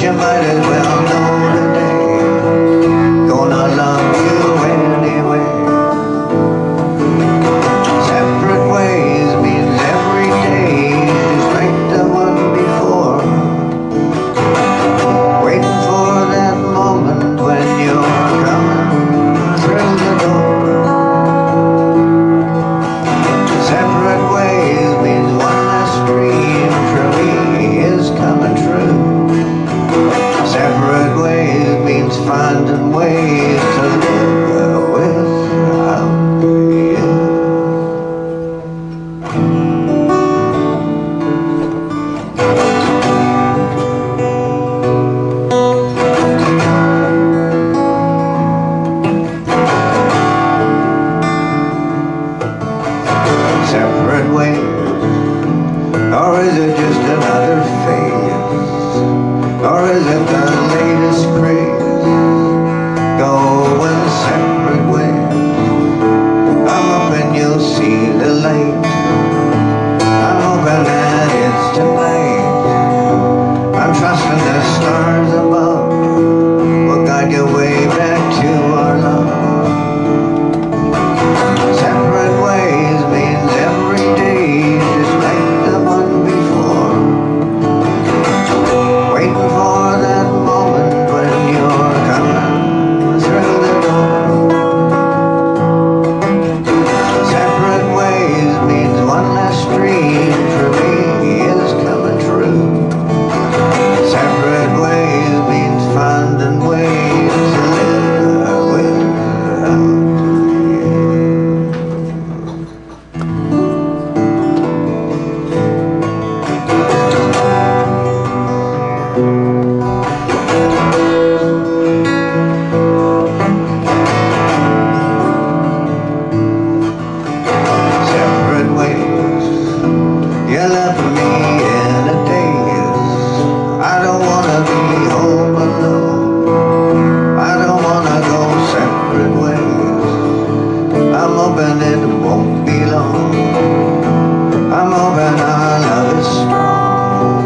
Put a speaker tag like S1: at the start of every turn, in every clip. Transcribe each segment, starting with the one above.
S1: you might as well finding ways to live without Separate ways, or is it just another phase, or is it light. hoping it won't be long. I'm hoping our love is strong.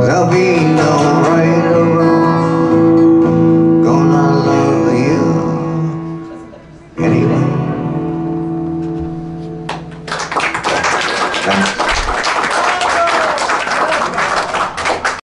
S1: There'll be no right or wrong. Gonna love you anyway. Thanks.